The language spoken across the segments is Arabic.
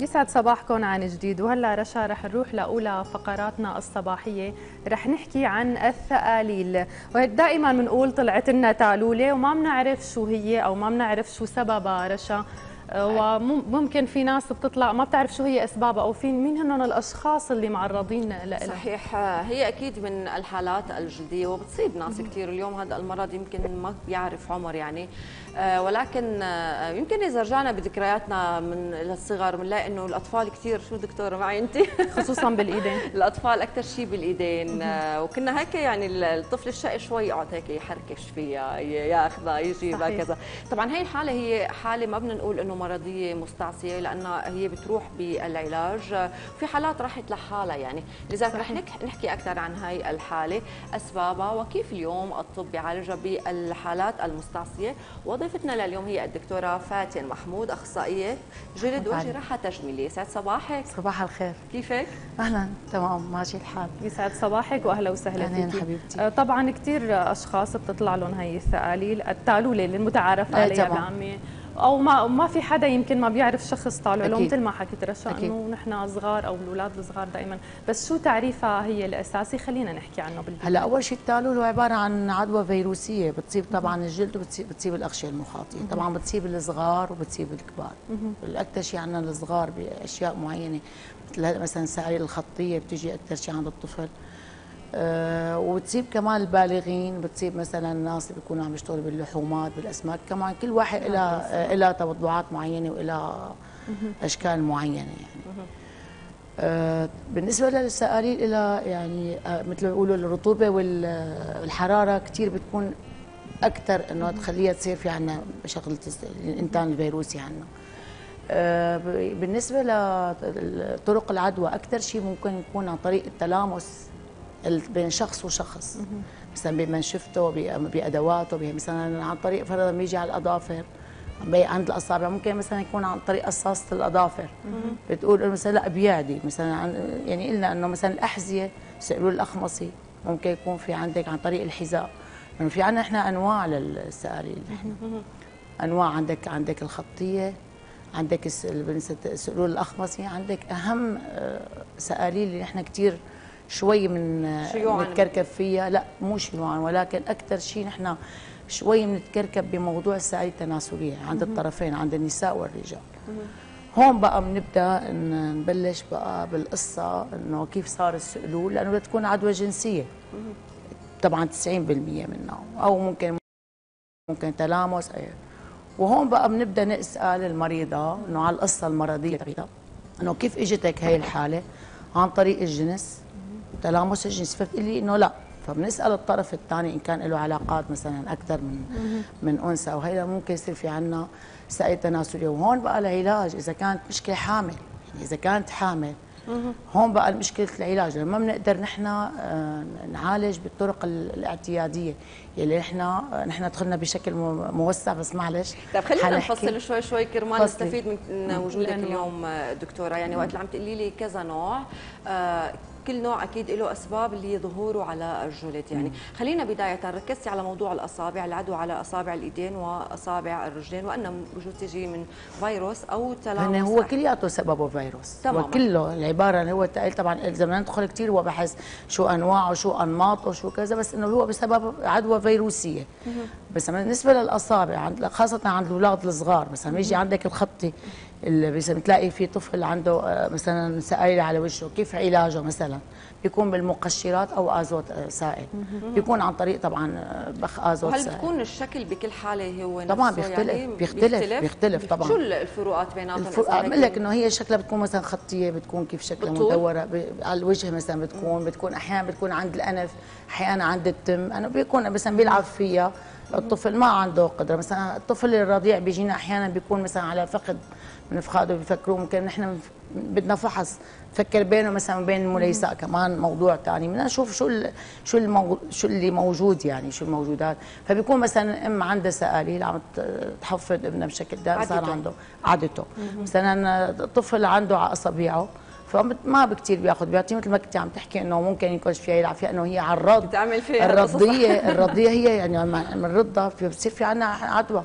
يسعد صباحكم عن جديد. وهلا رشا رح نروح لأولى فقراتنا الصباحية. رح نحكي عن الثقاليل. وهيك دائما بنقول طلعت لنا تالولة وما بنعرف شو هي أو ما بنعرف شو سببها رشا. وممكن في ناس بتطلع ما بتعرف شو هي أسبابها أو في مين هن الأشخاص اللي معرضين لها؟ صحيح. هي أكيد من الحالات الجلديه وبتصيب ناس كثير اليوم هذا المرض يمكن ما بيعرف عمر يعني. آه، ولكن آه، يمكن إذا رجعنا بذكرياتنا من الصغر بنلاقي إنه الأطفال كثير شو دكتوره معي انت؟ خصوصا بالإيدين. الأطفال أكثر شيء بالإيدين. آه، وكنا هيك يعني الطفل الشقي شوي يقعد هيك يحركش فيها ياخذها يجيبها كذا طبعا هي الحالة هي حالة ما بدنا نقول إنه مرضية مستعصية لأنها هي بتروح بالعلاج. في حالات راحت لحالها يعني. لذلك رح نحكي أكثر عن هاي الحالة أسبابها وكيف اليوم الطب بيعالجها بالحالات المستعصية. وضيفتنا لليوم هي الدكتورة فاتن محمود أخصائية جلد وجه راحة تجميلية. سعد صباحك. صباح الخير. كيفك؟ أهلا. تمام. ماشي الحال. يسعد صباحك واهلا وسهلا فيك حبيبتي. آه، طبعا كثير أشخاص بتطلع لهم هي الثقاليل التالولة المتعارف عليها بعاميه أو ما ما في حدا يمكن ما بيعرف شخص طالع. له مثل ما حكيت رشا إنه نحن صغار أو الأولاد الصغار دائما بس شو تعريفها هي الأساسي؟ خلينا نحكي عنه بالبداية. هلا أول شيء التالول هو عبارة عن عدوى فيروسية. بتصيب طبعا الجلد وبتصيب بتصيب الأغشية المخاطية. طبعا بتصيب الصغار وبتصيب الكبار. الأكثر شيء عندنا الصغار بأشياء معينة مثل مثلا السائل الخطية بتجي أكثر شيء عند الطفل. وبتصيب كمان البالغين بتصيب مثلا الناس اللي بيكونوا عم يشتغلوا باللحومات بالأسماك كمان كل واحد لها لها توضعات معينة والها أشكال معينة يعني. أه بالنسبة للسقاليل لها يعني مثل ما بيقولوا الرطوبة والحرارة كثير بتكون أكثر إنه تخليها تصير في عندنا شغله الإنتان الفيروسي عندنا بالنسبة لطرق العدوى أكثر شيء ممكن يكون عن طريق التلامس بين شخص وشخص. مثلا بمنشفته بأدواته مثلا عن طريق فرضا بيجي على الأظافر عند الأصابع ممكن مثلا يكون عن طريق قصاصة الأظافر. بتقول مثلا لا بيعدي. مثلا عن يعني قلنا إنه مثلا الأحذية سئلوا الأخمصي ممكن يكون في عندك عن طريق الحذاء. يعني في عندنا إحنا أنواع للسقاليل أنواع عندك عندك الخطية عندك سئلول الأخمصي عندك أهم آه، سقاليل اللي إحنا كثير شوي من نتكركب فيها. لا مو شيوعا ولكن أكثر شيء نحن شوي بنتكركب بموضوع السعي التناسلية عند الطرفين عند النساء والرجال. هون بقى بنبدأ نبلش بقى بالقصة إنه كيف صار السؤلول لأنه بتكون عدوى جنسية. طبعا 90% منها. أو ممكن ممكن تلامس أي. وهون بقى بنبدأ نسأل المريضة إنه على القصة المرضية تبعتها إنه كيف إجتك هي الحالة عن طريق الجنس؟ تلامس الجنس فبتقول لي إنه لا. فبنسأل الطرف الثاني إن كان له علاقات مثلا أكثر من من أنثى. وهيدا ممكن يصير في عندنا سعي تناسلي وهون بقى العلاج إذا كانت مشكلة حامل يعني إذا كانت حامل هون بقى مشكلة العلاج. لما بنقدر نحن آه، نعالج بالطرق الاعتيادية يلي نحن آه، نحن دخلنا بشكل موسع. بس معلش طيب خلينا نفصل شوي شوي كرمال. نستفيد من وجودك اليوم آه، دكتورة. يعني وقت اللي عم تقولي لي كذا نوع كل نوع أكيد له أسباب اللي ظهوره على الجلد. يعني خلينا بداية ركزتي على موضوع الأصابع العدوى على أصابع الإيدين وأصابع الرجلين وان وجود تجي من فيروس أو تلامس هو كلياته سببه فيروس تماما. وكله العبارة هو طبعا اذا بدنا ندخل كثير هو بحث شو انواعه شو انماطه شو كذا بس إنه هو بسبب عدوى فيروسية. بس بالنسبة للأصابع خاصة عند الأولاد الصغار مثلا يجي عندك الخطي اللي بتلاقي في طفل عنده آه، مثلا سائل على وجهه كيف علاجه مثلا؟ بيكون بالمقشرات أو ازوت آه، سائل. بيكون عن طريق طبعا آه، بخ ازوت سائل. هل بتكون الشكل بكل حالة هو طبعا بيختلف يعني بيختلف بيختلف, بيختلف طبعا. شو الفروقات بيناتهم؟ الفرق بقول لك إنه هي شكلها بتكون مثلا خطية بتكون كيف شكلها مدورة على الوجه مثلا بتكون بتكون أحيانا بتكون عند الأنف أحيانا عند التم. أنا بيكون مثلا بيلعب فيها الطفل ما عنده قدرة. مثلا الطفل الرضيع بيجينا أحيانا بيكون مثلا على فقد من افقاده بيفكروا ممكن نحن بدنا فحص. فكر بينه مثلا وبين المليساء كمان موضوع ثاني بدنا نشوف شو شو المو شو اللي موجود يعني شو الموجودات. فبيكون مثلا أم عندها سقاليل عم تحفظ ابنها بشكل دائم صار عنده عادته. مثلا طفل عنده على اصابيعه فما بكثير بياخذ بيعطي مثل ما كنت عم تحكي إنه ممكن يكون فيها يلعب فيها إنه هي على الرض بتعمل فيها الرضية الرضية هي يعني من الرضه بتصير في عندنا عدوى.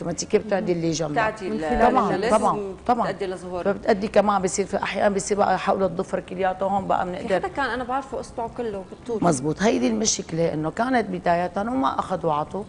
اوتوماتيكيا بتعدي اللي جنبها بتعدي طبعا طبعا طبعا. بتأدي لظهور فبتأدي كمان بصير في أحيانا بصير بقى حول الضفر كلياته هون بقى بنقدر حدا كان أنا بعرفه اصبعه كله بالطول مزبوط. هيدي المشكلة إنه كانت بداية وما اخذوا عطوا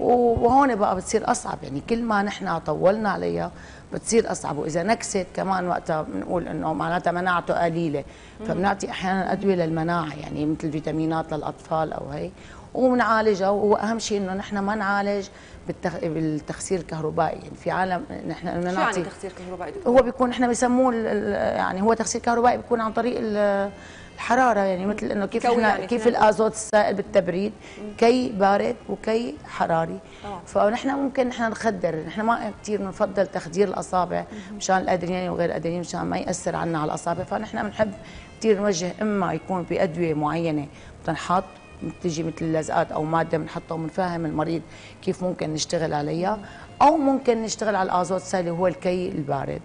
وهون بقى بتصير أصعب. يعني كل ما نحن طولنا عليها بتصير أصعب. وإذا نكست كمان وقتها بنقول إنه معناتها مناعته قليلة. فبنعطي أحيانا أدوية للمناعة يعني مثل فيتامينات للأطفال أو هي وبنعالجها وأهم شيء إنه نحن ما نعالج بالتخ... بالتخسير الكهربائي. يعني في عالم نحن بدنا شو يعني نعطي تخسير كهربائي؟ دكتور؟ هو بيكون إحنا بسموه يعني هو تخسير كهربائي بيكون عن طريق ال- الحرارة. يعني مثل إنه كيف إحنا يعني كيف. الأزوت السائل بالتبريد كي بارد وكي حراري. آه. فنحن ممكن نحن نخدر. نحن ما كثير بنفضل تخدير الأصابع مشان الأدرينالين وغير الأدرينالين مشان ما يأثر عنا على الأصابع. فنحن بنحب كثير نوجه إما يكون بادويه معينة بتنحط بتجي مثل اللزقات أو مادة بنحطها وبنفهم المريض كيف ممكن نشتغل عليها أو ممكن نشتغل على الازوت السائل اللي هو الكي البارد.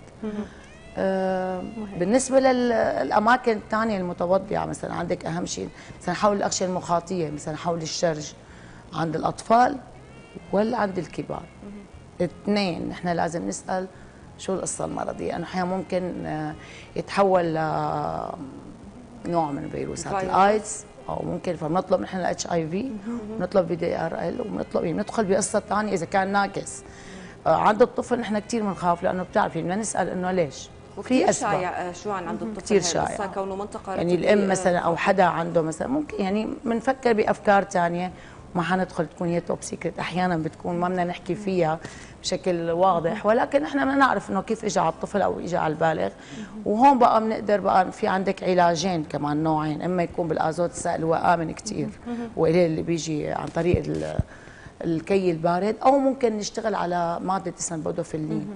آه، بالنسبة للاماكن الثانية المتوضعة مثلا عندك أهم شيء مثلا حول الأغشية المخاطية مثلا حول الشرج عند الأطفال ولا عند الكبار. اثنين نحن لازم نسأل شو القصة المرضية؟ لأنه أحيانا ممكن آه، يتحول ل نوع من فيروسات فيروس. الآيدز. أو ممكن فبنطلب نحن ال HIV بنطلب VDRL وبنطلب يعني بندخل بقصة ثانية إذا كان ناقص. آه، عند الطفل نحن كثير بنخاف لأنه بتعرفي بدنا نسأل إنه ليش؟ أسباب. شائع آه، شو عن عند الطفل هاي شائع. كونه منطقه يعني الأم آه، مثلا أو حدا عنده مثلا ممكن يعني بنفكر بأفكار ثانية ما حندخل تكون هي top secret أحيانا بتكون ما بدنا نحكي فيها بشكل واضح. ولكن إحنا بدنا نعرف إنه كيف اجى على الطفل أو اجى على البالغ. وهون بقى بنقدر بقى في عندك علاجين كمان نوعين. إما يكون بالازوت السائل هو امن كثير وإليه اللي بيجي عن طريق ال- الكي البارد. أو ممكن نشتغل على مادة اسمها ال podophyllin.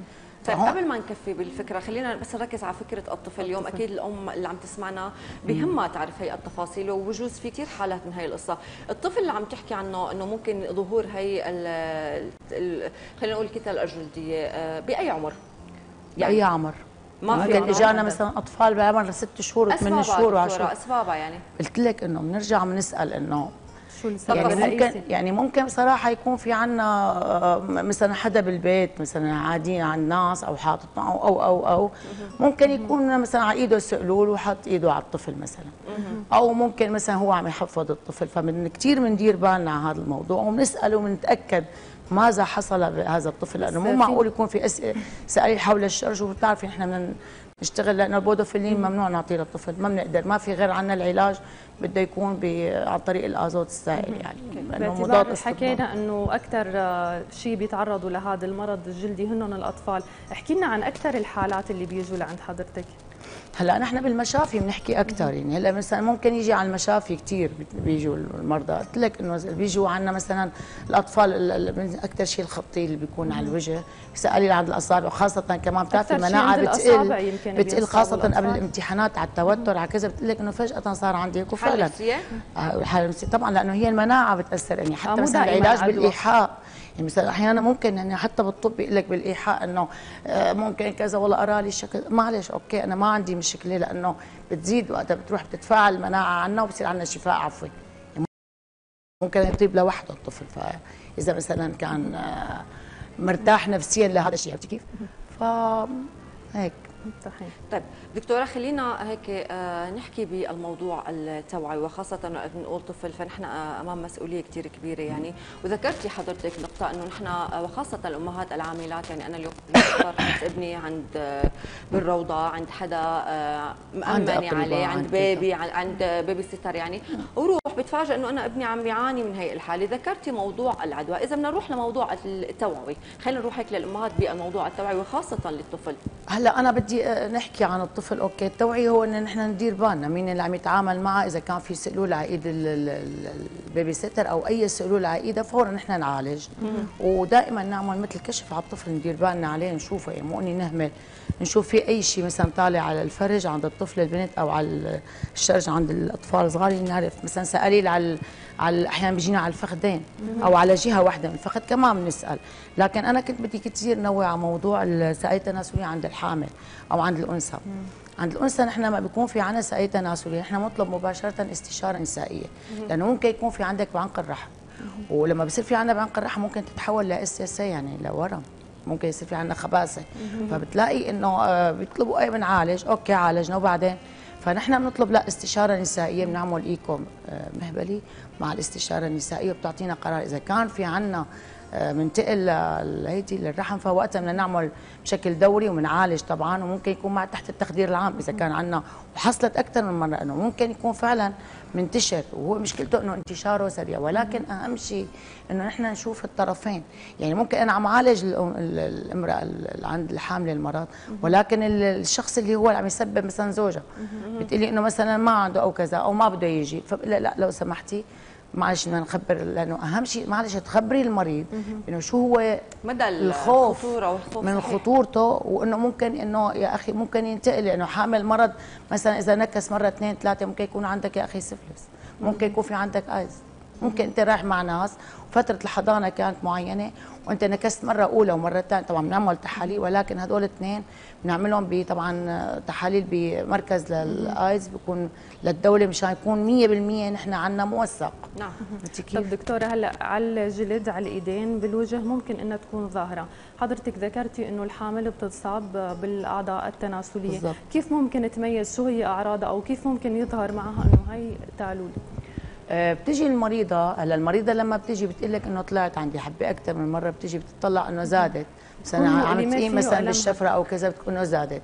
طيب قبل ما نكفي بالفكرة خلينا بس نركز على فكرة الطفل اليوم. أكيد الأم اللي عم تسمعنا بهمها تعرف هي التفاصيل وبجوز في كثير حالات من هي القصة. الطفل اللي عم تحكي عنه إنه ممكن ظهور هي ال- ال- خلينا نقول الكتل الجلدية آه، بأي عمر؟ بأي عمر؟ ما في ممكن إجانا. مثلا أطفال بعمر ست شهور وثمان شهور اسبابها وعشر. دكتورة، أسبابها يعني. قلت لك إنه بنرجع بنسأل إنه شو السبب يعني ممكن يعني ممكن بصراحة يكون في عنا مثلا حدا بالبيت مثلا عادي عن ناس أو حاطط معه أو أو أو. ممكن يكون مثلا على إيده سقلول وحط إيده على الطفل مثلا. أو ممكن مثلا هو عم يحفظ الطفل. فمن كثير بندير بالنا على هذا الموضوع وبنساله وبنتاكد ماذا حصل بهذا الطفل. لأنه مو معقول يكون في أسئلة سؤال حول الشرج. وبتعرفي إحنا بدنا نشتغل لأنه البودوفيلين ممنوع نعطيه للطفل. ما بنقدر. ما في غير عنا العلاج. بده يكون عن طريق الأزوت السائل يعني. لأنه مضاد. حكينا إنه أكثر شيء بيتعرضوا لهذا المرض الجلدي هن الأطفال. احكي لنا عن أكثر الحالات اللي بيجوا لعند حضرتك. هلا نحن بالمشافي بنحكي أكثر يعني هلا مثلا ممكن يجي على المشافي كثير بيجوا المرضى قلت لك إنه بيجوا عنا مثلا الأطفال ال- ال- أكثر شيء الخطي اللي بيكون على الوجه قليل عند الأصابع وخاصة كمان بتعرفي المناعة بتقل بتقل خاصة قبل. الامتحانات على التوتر على كذا بتقول لك إنه فجأة صار عندي هيك وفعلا نفسية؟ آه، الحاله النفسيه طبعا لأنه هي المناعة بتأثر يعني آه، حتى مو مثلا العلاج. بالإيحاء يعني مثلا أحيانا ممكن يعني حتى بالطب بيقول لك بالإيحاء إنه آه، ممكن كذا والله أرى لي الشكل معلش أوكي أنا ما عندي مشكلة لأنه بتزيد وقتها بتروح بتتفاعل المناعه عنا وبصير عندنا شفاء عفوي. ممكن يطيب لوحده الطفل. فإذا مثلا كان آه، مرتاح نفسيا لهذا الشيء. عرفتي كيف؟ ف هيك. صحيح. طيب دكتورة خلينا هيك آه، نحكي بالموضوع التوعي وخاصة وقت بنقول طفل فنحن آه، أمام مسؤولية كثير كبيرة يعني. وذكرتي حضرتك نقطة إنه نحن آه، وخاصة الأمهات العاملات يعني أنا اليوم اخترت ابني عند بالروضة عند حدا مأمنة أطباء، عليه عند بيبي عن- عند بيبي ستر يعني. وروح بتفاجئ إنه أنا ابني عم بيعاني من هي الحالة. ذكرتي موضوع العدوى. إذا بدنا نروح لموضوع التوعوي. خلينا نروح هيك للأمهات بالموضوع التوعي وخاصة للطفل. هلأ أنا بدي آه، نحكي عن الطفل. أوكي التوعية هو إن نحن ندير بالنا مين اللي عم يتعامل معه. إذا كان في ال- ال- ال baby sitter أو أي ثؤلول على ايده فورا نحن نعالج. ودائما نعمل مثل كشف على الطفل ندير بالنا عليه نشوفه يعني مو إني نهمل نشوف في أي شيء مثلا طالع على الفرج عند الطفل البنت أو على الشرج عند الأطفال الصغار. نعرف مثلا ثآليل على على أحيانا بيجينا على الفخذين أو على جهة واحدة من الفخذ كمان بنسال لكن أنا كنت بدي كثير نوع على موضوع الثآليل التناسلية عند الحامل أو عند الأنثى. عند الأنثى نحن ما بيكون في عنا ثآليل تناسلية. نحن بنطلب مباشرة استشارة نسائيه لأنه ممكن يكون في عندك بعنق الرحم. ولما بصير في عندنا بعنق الرحم ممكن تتحول ل SCC يعني لورم. ممكن يصير في عندنا خباثة. فبتلاقي إنه آه، بيطلبوا أي بنعالج okay عالجنا. وبعدين؟ فنحن بنطلب لا استشارة نسائيه بنعمل إيكو آه، مهبلي. مع الاستشارة النسائية وبتعطينا قرار. إذا كان في عندنا بننتقل هيدي للرحم فوقتها بدنا نعمل بشكل دوري وبنعالج طبعا وممكن يكون مع تحت التخدير العام إذا كان عندنا وحصلت أكثر من مرة إنه ممكن يكون فعلا منتشر وهو مشكلته إنه انتشاره سريع. ولكن أهم شيء إنه نحن نشوف الطرفين. يعني ممكن أنا عم عالج الامراه اللي عند الحاملة المرض ولكن الشخص اللي هو عم يسبب مثلا زوجها. بتقولي إنه مثلا ما عنده أو كذا أو ما بده يجي. فلا لا لو سمحتي معلش بدنا نخبر لأنه أهم شيء معلش تخبري المريض إنه شو هو مدى الخوف من. خطورته وإنه ممكن إنه يا أخي ممكن ينتقل. لأنه حامل مرض مثلا إذا نكس مرة اثنين ثلاثة ممكن يكون عندك يا أخي سفلس ممكن يكون في عندك آيز. ممكن أنت رايح مع ناس فتره الحضانة كانت معينة وأنت نكست مرة أولى ومرة ثانية طبعا بنعمل تحاليل ولكن هدول الاثنين بنعملهم طبعا تحاليل بمركز للآيز بيكون للدولة مشان يكون 100% نحن عندنا موثق. نعم. طب دكتورة هلا على الجلد على الإيدين بالوجه ممكن إنها تكون ظاهرة. حضرتك ذكرتي إنه الحامل بتتصاب بالأعضاء التناسلية. بالزبط. كيف ممكن تميز شو هي أعراضها أو كيف ممكن يظهر معها إنه هي تعلول آه، بتجي المريضة هلا المريضة لما بتجي بتقول لك إنه طلعت عندي حبة أكثر من مرة بتجي بتطلع إنه زادت. مثلا عم تقيم مثلا بالشفرة أو كذا بتكون إنه زادت.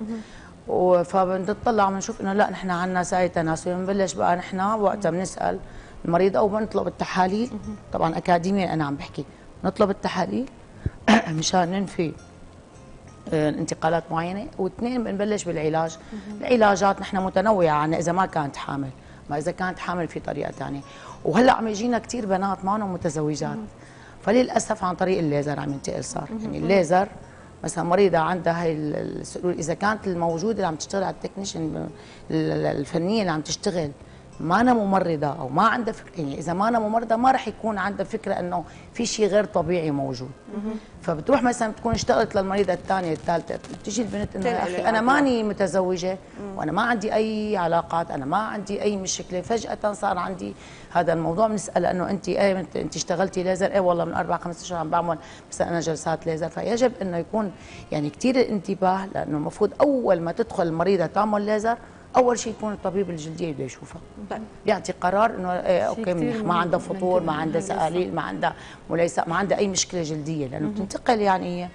فبنطلع بنشوف إنه لا نحن عندنا ساي تناسل بنبلش بقى نحن وقتها بنسأل المريض أو بنطلب التحاليل. طبعا اكاديميا أنا عم بحكي. نطلب التحاليل مشان ننفي آه، انتقالات معينة. واثنين بنبلش بالعلاج. العلاجات نحن متنوعة عنا إذا ما كانت حامل. ما إذا كانت حامل في طريقة ثانية وهلأ عم يجينا كثير بنات ما متزوجات فللأسف عن طريق الليزر عم ينتقل صار. يعني الليزر مثلا مريضة عندها هي إذا كانت الموجودة اللي عم تشتغل على التكنيشن الفنية اللي عم تشتغل ما أنا ممرضة أو ما عندها فكرة يعني إذا ما أنا ممرضة ما رح يكون عندها فكرة إنه في شيء غير طبيعي موجود. فبتروح مثلا بتكون اشتغلت للمريضة الثانية الثالثة بتجي البنت إنه يا أخي أنا ماني متزوجة وأنا ما عندي أي علاقات أنا ما عندي أي مشكلة. فجأة صار عندي هذا الموضوع بنسأل إنه أنت إيه أنت اشتغلتي ليزر؟ إيه والله من أربع خمس أشهر عم بعمل مثلا أنا جلسات ليزر. فيجب إنه يكون يعني كثير الانتباه لأنه المفروض أول ما تدخل المريضة تعمل ليزر أول شيء يكون الطبيب الجلديه بده يشوفها طيب. بيعطي قرار إنه إيه أوكي منيح ما عندها فطور ما عندها سقاليل ما عندها مليسات ما عندها أي مشكلة جلدية لأنه بتنتقل يعني هي.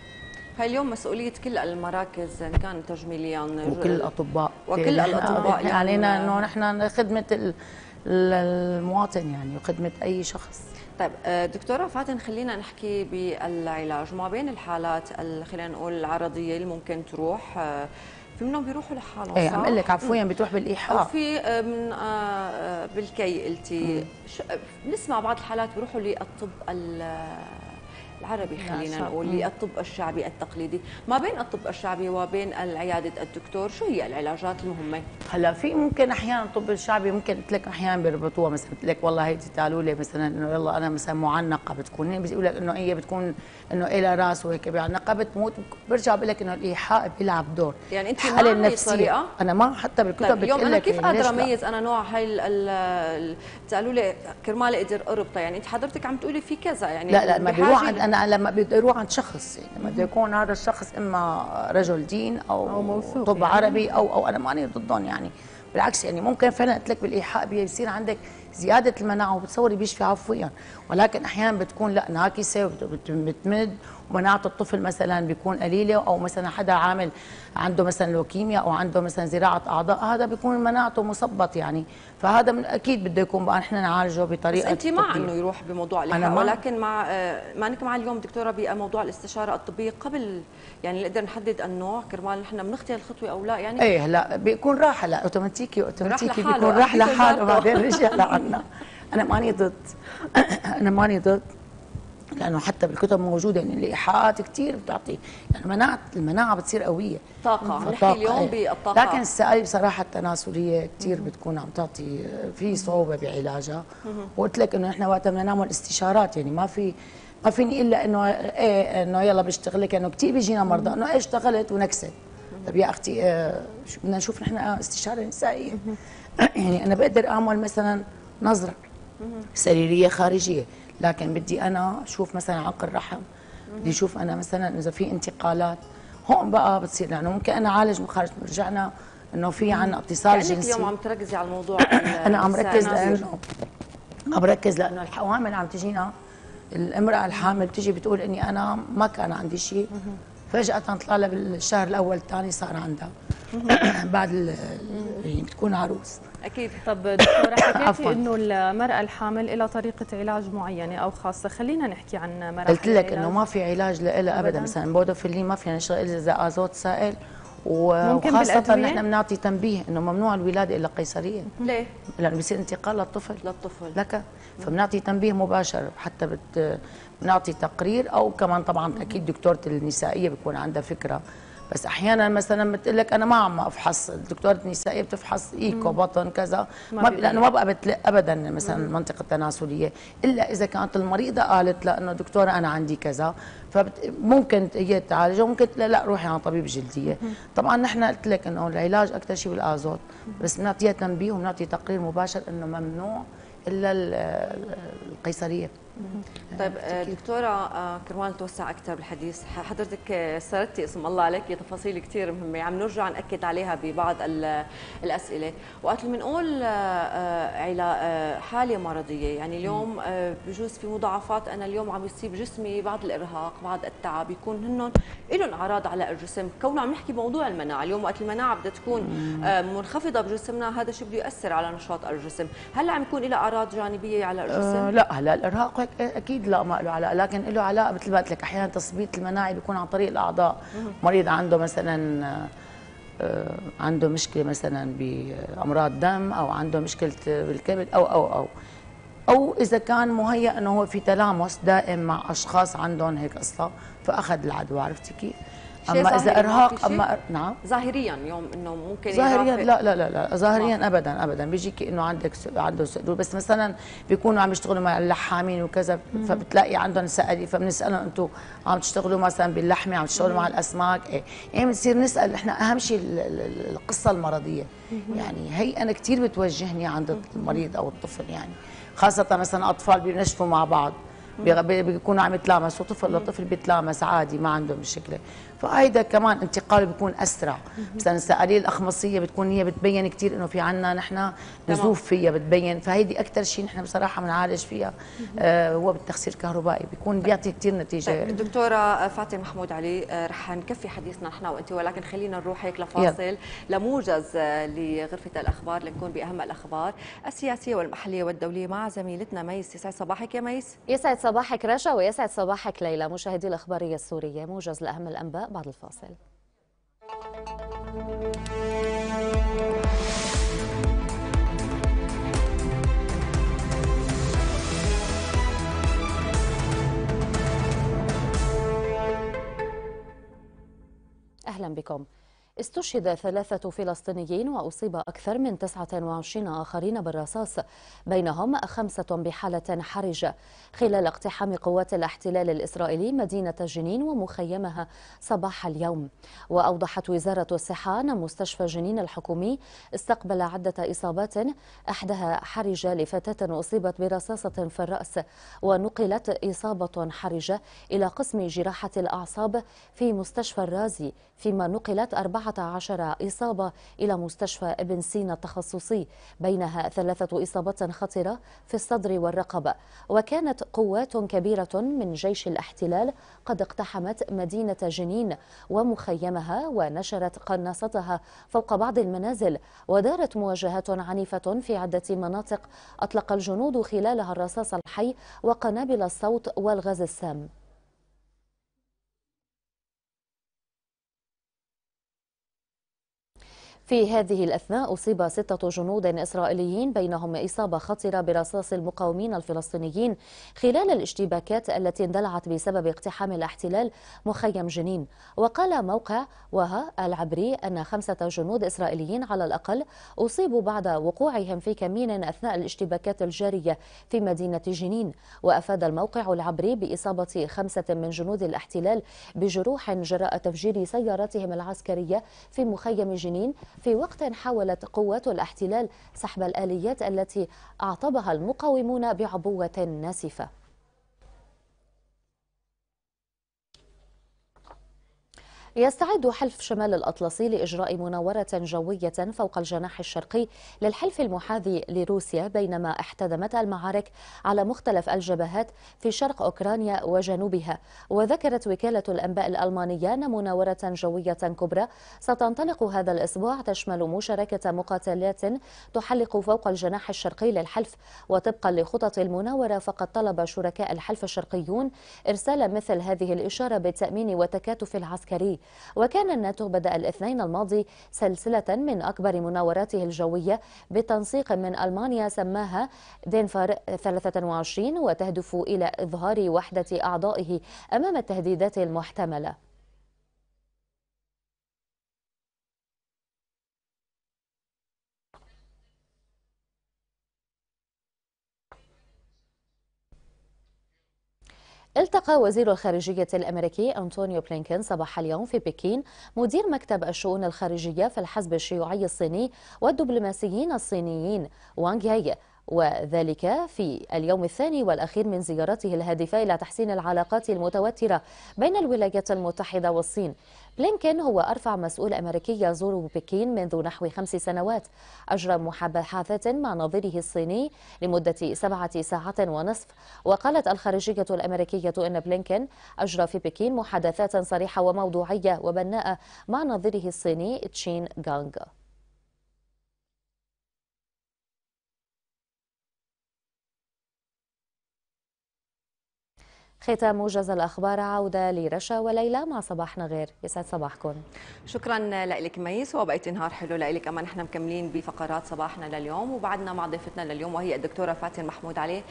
هاي اليوم مسؤولية كل المراكز إن كان تجميليا وكل الأطباء. وكل الأطباء يعني علينا إنه نحن خدمة المواطن يعني وخدمة أي شخص. طيب آه، دكتورة فاتن خلينا نحكي بالعلاج. ما بين الحالات خلينا نقول العرضية اللي ممكن تروح آه، منهم بيروحوا لحالهم إيه عم أقول لك عفوا بتروح بالإيحاء. وفي آه، من آه، آه، بالكي قلتي بنسمع بعض الحالات بيروحوا للطب العربي خلينا نقول للطب الشعبي التقليدي. ما بين الطب الشعبي وبين عياده الدكتور شو هي العلاجات المهمة؟ هلا في ممكن أحيانا الطب الشعبي ممكن قلت لك أحيانا بيربطوها. مثلا قلت لك والله هيدي تعالوا لي مثلا إنه يلا أنا مثلا معلقه بتكون. بيقول لك إنه هي بتكون إنه لها رأس وهيك بيعنقها بتموت. برجع بقول لك إنه الإيحاء بيلعب دور. يعني انت الحالة النفسية؟ أنا ما حتى بالكتب طيب بتقول لك كيف يعني قادره أميز أنا نوع هاي قالوا لي كرمال أقدر اربطها يعني انت حضرتك عم تقولي في كذا يعني لا لا ما بيروح أنا لما بيروح عند شخص يعني لما بده يكون هذا الشخص إما رجل دين أو, أو موثوق طب يعني. عربي أو أو أنا ماني ضدهم يعني بالعكس يعني ممكن فعلا قلت لك بالإيحاء بيصير عندك زيادة المناعة وبتصوري بيشفي عفويا ولكن أحيانا بتكون لا ناكسة وبتمد ومناعه الطفل مثلا بيكون قليلة أو مثلا حدا عامل عنده مثلا لوكيميا أو عنده مثلا زراعة أعضاء هذا بيكون مناعته مثبط يعني. فهذا من أكيد بده يكون بقى نحن نعالجه بطريقة بس انت مع إنه يروح بموضوع الايحاء ولكن مع ما انك مع اليوم دكتورة بموضوع الاستشارة الطبية قبل يعني نقدر نحدد النوع كرمال نحن بنختار الخطوه أو لا يعني إيه هلا بيكون راح هلا أوتوماتيكي أوتوماتيكي بيكون راح لحاله وبعدين رجع لعنا. أنا ماني ضد. أنا ماني ضد. لأنه حتى بالكتب موجودة يعني الايحاءات كثير بتعطي يعني مناعة المناعة بتصير قوية. طاقة. نحكي اليوم إيه. بالطاقه لكن السائل بصراحة التناسلية كثير بتكون عم تعطي في صعوبة بعلاجها. وقلت لك إنه نحن وقتها بدنا نعمل استشارات يعني ما في ما فيني إلا إنه إيه إنه يلا بشتغل لك إنه كثير بيجينا مرضى إنه إيه اشتغلت ونكست. طيب يا أختي آه بدنا نشوف نحن استشارة نسائية؟ يعني أنا بقدر أعمل مثلا نظرة سريرية خارجية. لكن بدي أنا أشوف مثلا عقل رحم بدي أشوف أنا مثلا إذا في انتقالات. هون بقى بتصير لأنه يعني ممكن أنا أعالج مخارج رجعنا إنه في عنا اتصال جنسي. اليوم عم تركزي على الموضوع أنا عم ركز لأنه عم ركز لأنه الحوامل عم تجينا الامرأة الحامل بتجي بتقول إني أنا ما كان عندي شيء. فجأة طلع لها بالشهر الأول الثاني صار عندها. بعد يعني بتكون عروس. أكيد. طب دكتورة حكيتي إنه المرأة الحامل لها طريقة علاج معينة أو خاصة. خلينا نحكي عن مراحل قلت لك إنه ما في علاج لها ابدا مثلا بودوفيلين ما فينا نشتغل إذا أزوت سائل. وخاصة نحن بنعطي تنبيه إنه ممنوع الولادة إلا قيصرية. ليه؟ لأنه بصير انتقال للطفل. للطفل. لك؟ فبنعطي تنبيه مباشر حتى بت بنعطي تقرير. أو كمان طبعا أكيد دكتورة النسائية بيكون عندها فكرة بس أحيانا مثلا بتقول لك أنا ما عم أفحص الدكتورة النسائية بتفحص إيكو بطن كذا. ما لأنه ما بقى بتلق ابدا مثلا المنطقة التناسلية. إلا إذا كانت المريضة قالت لا إنه دكتورة أنا عندي كذا فممكن هي تعالج وممكن لا لا روحي عند طبيب جلدية. طبعا نحن قلت لك إنه العلاج أكثر شيء بالآزوت بس بنعطيها تنبيه وبنعطي تقرير مباشر إنه ممنوع إلا القيصرية. طيب آه، دكتورة آه، كرمال نتوسع أكثر بالحديث. حضرتك سردتي اسم الله عليك تفاصيل كثير مهمة. عم نرجع نأكد عليها ببعض الأسئلة. وقت بنقول آه، حالة مرضية يعني اليوم بجوز في مضاعفات. أنا اليوم عم يصيب جسمي بعض الإرهاق بعض التعب. يكون هن لهم أعراض على الجسم. كونه عم نحكي موضوع المناعة اليوم وقت المناعة بدها تكون منخفضة بجسمنا هذا الشيء بده يأثر على نشاط الجسم. هل عم يكون لها أعراض جانبية على الجسم؟ أه لا هلأ الإرهاق أكيد لا ما له علاقة. لكن له علاقة مثل ما قلت لك أحيانا تثبيت المناعي بيكون عن طريق الأعضاء. مريض عنده مثلا عنده مشكلة مثلا بأمراض دم أو عنده مشكلة بالكبد أو أو أو. أو إذا كان مهيأ إنه هو في تلامس دائم مع أشخاص عندهم هيك قصه فأخذ العدوى عرفتي كيف؟ أما إذا إرهاق أما نعم. ظاهريا يوم إنه ممكن ظاهريا لا لا لا لا ظاهريا ابدا ابدا. بيجيك إنه عندك عنده سؤدول بس مثلا بيكونوا عم يشتغلوا مع اللحامين وكذا فبتلاقي عندهم سألي فبنسألهم أنتم عم تشتغلوا مثلا باللحمة عم تشتغلوا مع الأسماك إيه. يعني بنصير نسأل إحنا أهم شيء القصة المرضية. يعني هي أنا كثير بتوجهني عند المريض أو الطفل يعني. خاصة مثلا أطفال بينشفوا مع بعض. بيكونوا عم يتلامسوا طفل لطفل بيتلامس عادي ما عنده مشكلة. فهيدا كمان انتقاله بيكون أسرع. مثلا السقاليل الأخمصية بتكون هي بتبين كثير إنه في عنا نحن نزوف فيها بتبين. فهيدي أكثر شيء نحن بصراحة بنعالج فيها. آه هو بالتخسير الكهربائي بيكون بيعطي كثير نتيجة. طيب دكتورة فاطمة محمود علي آه رح نكفي حديثنا نحن وإنت ولكن خلينا نروح هيك لفاصل. لموجز آه لغرفة الأخبار لنكون بأهم الأخبار. السياسية والمحلية والدولية مع زميلتنا ميس يسعد صباحك يا ميس. يسعد صباحك رشا ويسعد صباحك ليلى مشاهدي الأخبارية السورية. موجز لأهم الأنباء. بعد الفاصل. أهلا بكم. استشهد ثلاثة فلسطينيين وأصيب أكثر من 29 آخرين بالرصاص بينهم خمسة بحالة حرجة. خلال اقتحام قوات الاحتلال الإسرائيلي مدينة جنين ومخيمها صباح اليوم. وأوضحت وزارة الصحة أن مستشفى جنين الحكومي استقبل عدة إصابات أحدها حرجة لفتاة أصيبت برصاصة في الرأس ونقلت إصابة حرجة إلى قسم جراحة الأعصاب في مستشفى الرازي فيما نقلت أربعة 14 إصابة إلى مستشفى ابن سينا التخصصي بينها ثلاثة إصابات خطرة في الصدر والرقبة. وكانت قوات كبيرة من جيش الاحتلال قد اقتحمت مدينة جنين ومخيمها ونشرت قناصتها فوق بعض المنازل ودارت مواجهات عنيفة في عدة مناطق. أطلق الجنود خلالها الرصاص الحي وقنابل الصوت والغاز السام. في هذه الأثناء أصيب ستة جنود إسرائيليين بينهم إصابة خطرة برصاص المقاومين الفلسطينيين خلال الاشتباكات التي اندلعت بسبب اقتحام الاحتلال مخيم جنين. وقال موقع وها العبري أن خمسة جنود إسرائيليين على الأقل أصيبوا بعد وقوعهم في كمين أثناء الاشتباكات الجارية في مدينة جنين. وأفاد الموقع العبري بإصابة خمسة من جنود الاحتلال بجروح جراء تفجير سياراتهم العسكرية في مخيم جنين في وقت حاولت قوات الاحتلال سحب الآليات التي أعطبها المقاومون بعبوة ناسفة. يستعد حلف شمال الأطلسي لإجراء مناورة جوية فوق الجناح الشرقي للحلف المحاذي لروسيا بينما احتدمت المعارك على مختلف الجبهات في شرق أوكرانيا وجنوبها. وذكرت وكالة الأنباء الألمانية أن مناورة جوية كبرى ستنطلق هذا الأسبوع تشمل مشاركة مقاتلات تحلق فوق الجناح الشرقي للحلف وطبقا لخطط المناورة فقد طلب شركاء الحلف الشرقيون إرسال مثل هذه الإشارة بالتأمين والتكاتف العسكري. وكان الناتو بدأ الاثنين الماضي سلسلة من أكبر مناوراته الجوية بتنسيق من ألمانيا سماها دينفر 23 وتهدف إلى إظهار وحدة أعضائه أمام التهديدات المحتملة. التقى وزير الخارجية الأمريكي أنطونيو بلينكين صباح اليوم في بكين مدير مكتب الشؤون الخارجية في الحزب الشيوعي الصيني والدبلوماسيين الصينيين وانغ ياي وذلك في اليوم الثاني والأخير من زيارته الهادفة إلى تحسين العلاقات المتوترة بين الولايات المتحدة والصين. بلينكين هو أرفع مسؤول أمريكي يزور بكين منذ نحو خمس سنوات. أجرى محادثات مع نظيره الصيني لمدة سبعة ساعات ونصف. وقالت الخارجية الأمريكية أن بلينكين أجرى في بكين محادثات صريحة وموضوعية وبناءة مع نظيره الصيني تشين غانغ ختام موجز الأخبار عودة لرشا وليلى مع صباحنا غير. يسعد صباحكم. شكرا لك ميس وبقيت نهار حلو لك أما نحن مكملين بفقرات صباحنا لليوم وبعدنا مع ضيفتنا لليوم وهي الدكتورة فاتن محمود علي.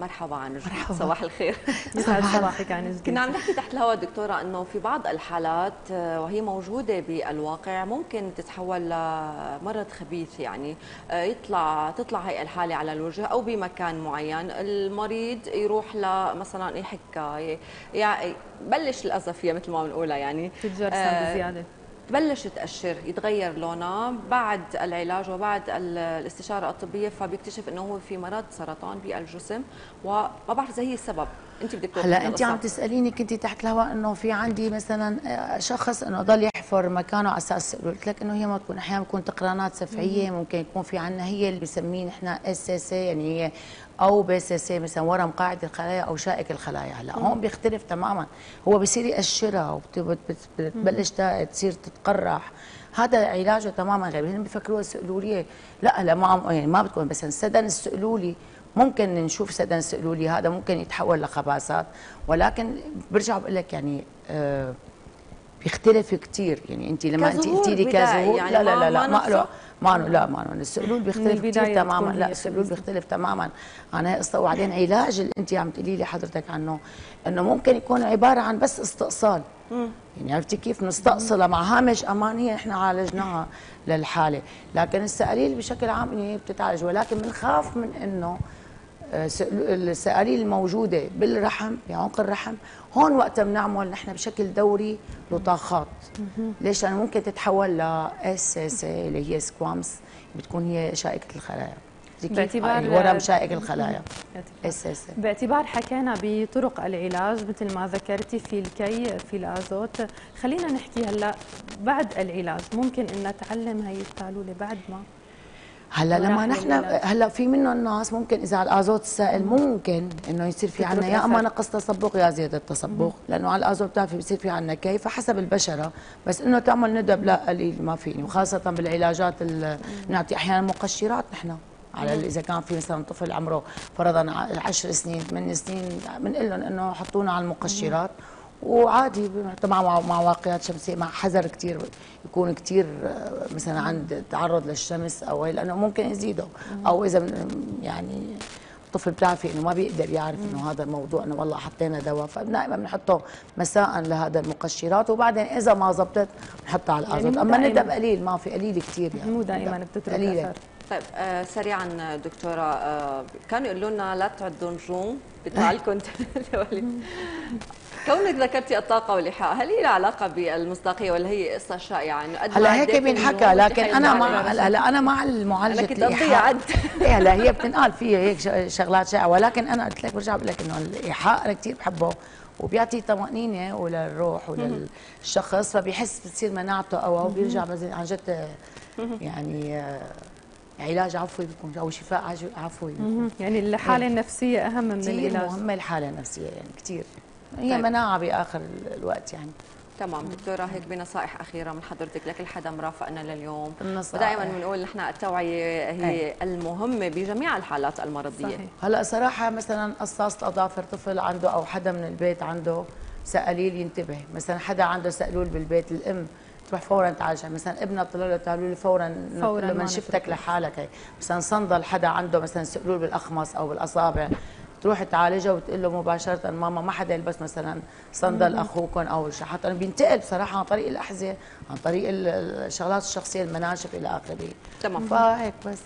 مرحبا عن جديد. صباح الخير. يسعد صباحك. عن جديد. كنا عم نحكي تحت الهواء دكتورة إنه في بعض الحالات آه، وهي موجودة بالواقع ممكن تتحول لمرض خبيث يعني آه، يطلع تطلع هي الحالة على الوجه أو بمكان معين. المريض يروح لمثلا يحكها يعني بلش الاذى فيها مثل ما بنقولها يعني. تتجرسم آه بزياده تبلش تقشر يتغير لونها بعد العلاج وبعد الاستشارة الطبية فبيكتشف إنه هو في مرض سرطان بالجسم وما بعرف اذا هي السبب انت بدك هلا انت عم تسأليني كنت تحت الهواء إنه في عندي مثلا آه، شخص إنه ضل يحفر مكانه على أساس قلت لك إنه هي ما تكون أحيانا بتكون تقرانات سفعيه ممكن يكون في عندنا هي اللي بسميه نحن SCC يعني هي أو BCC مثلا ورم قاعدة الخلايا أو شائك الخلايا. هلا هون بيختلف تماما. هو بصير يقشرها وبتبلش تصير تتقرح. هذا علاجه تماما غير هن بيفكروها الثؤلولية لا هلا ما يعني ما بتكون بس السدن السؤلولي ممكن نشوف سدن سؤلولي هذا ممكن يتحول لخباثات. ولكن برجع بقول لك يعني آه بيختلف كثير يعني أنت لما أنت قلتي لي كظهور يعني لا لا لا لا ما له ما له لا ما له. السؤلول بيختلف كثير تماما. لا السؤلول بيختلف تماما. عن هي قصه وبعدين علاج اللي أنت عم تقولي لي حضرتك عنه إنه ممكن يكون عبارة عن بس استئصال. يعني عرفتي كيف؟ نستأصلها مع هامش أمانية إحنا عالجناها للحالة. لكن الثآليل بشكل عام هي بتتعالج. ولكن بنخاف من إنه الثآليل الموجودة بالرحم بعنق الرحم. هون وقتها بنعمل نحن بشكل دوري لطاخات ليش؟ لأنه ممكن تتحول ل SCC اللي هي squamous بتكون هي شائكة الخلايا. باعتبار ورم شائك الخلايا. باعتبار حكينا بطرق العلاج مثل ما ذكرتي في الكي في الأزوت. خلينا نحكي هلا بعد العلاج. ممكن إن نتعلم هي التعلوله بعد ما هلا لما نحن هلا في منهم الناس ممكن إذا الازوت السائل ممكن إنه يصير في عندنا يا أما نقص تصبغ يا زيادة تصبغ لأنه على الازوت بتعرفي بصير في عندنا كيف حسب البشرة. بس إنه تعمل ندب لا قليل ما فيني. وخاصة بالعلاجات بنعطي أحيانا مقشرات نحن. على إذا كان في مثلا طفل عمره فرضا 10 سنين 8 سنين بنقول لهم إنه حطونا على المقشرات. وعادي طبعا مع واقعات شمسية مع حذر كثير يكون كثير آه، مثلا عند تعرض للشمس أو لأنه ممكن يزيده. أو إذا يعني الطفل بتعرفي إنه ما بيقدر يعرف إنه هذا الموضوع إنه والله حطينا دواء فدائما بنحطه مساء لهذا المقشرات وبعدين إذا ما زبطت بنحطها على الازوت يعني أما ندب قليل ما في قليل كثير يعني. مو دائما بتترك قليلة طيب آه سريعا دكتورة آه كانوا يقولوا لنا لا تعدوا نجوم بيطلع لكم كونك ذكرتي الطاقة والإيحاء هل هي لها علاقة بالمصداقية ولا هي قصة شائعة؟ إنه هلا هيك بينحكى لكن أنا مع هلا أنا مع المعالجة الإيحاء إيه هلا هي بتنقال فيها هيك شغلات شائعة ولكن أنا قلت لك برجع بقول لك إنه الإيحاء أنا كثير بحبه وبيعطي طمأنينة وللروح وللشخص فبيحس بتصير مناعته قوى وبيرجع عن جد يعني آه، علاج عفوي بيكون أو شفاء عفوي بيكون. يعني الحالة النفسية أهم من كثير العلاج. مهمه الحالة النفسية يعني. كثير هي طيب. مناعة بآخر ال- الوقت يعني. تمام. دكتوره هيك بنصائح أخيرة من حضرتك. لكل حدا مرافقنا لليوم. النصائح. ودائما بنقول نحن التوعية هي إيه. المهمة بجميع الحالات المرضية. صحيح. هلا صراحة مثلا قصاص الاظافر طفل عنده أو حدا من البيت عنده سقليل ينتبه. مثلا حدا عنده سقلول بالبيت الأم تروح فورا تعالجها. مثلا ابنها طلع له تعالوا فورا فوراً لما ما شفتك. لحالك. هي مثلا صندل حدا عنده مثلا سقلول بالأخمص أو بالأصابع تروح تعالجها وتقول له مباشرة ماما ما حدا يلبس مثلا صندل اخوكم أو شيء حتى بينتقل بصراحة عن طريق الأحذية عن طريق ال- الشغلات الشخصية المناشف إلى آخره. تمام. فهيك بس.